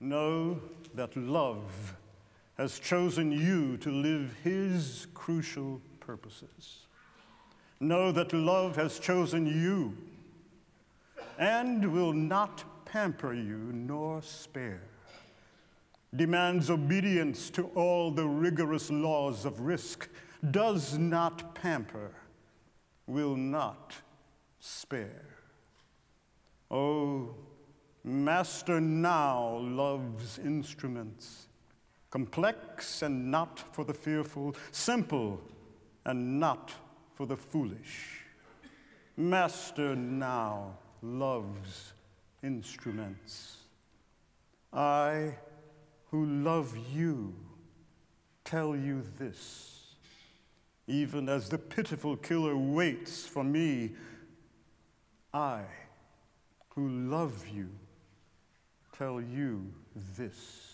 Know that love has chosen you to live his crucial purposes. Know that love has chosen you and will not pamper you nor spare. Demands obedience to all the rigorous laws of risk, does not pamper, will not spare. Oh, Master now loves instruments, complex and not for the fearful, simple and not for the foolish. Master now loves instruments. I, who love you, tell you this, even as the pitiful killer waits for me. I, who love you, tell you this.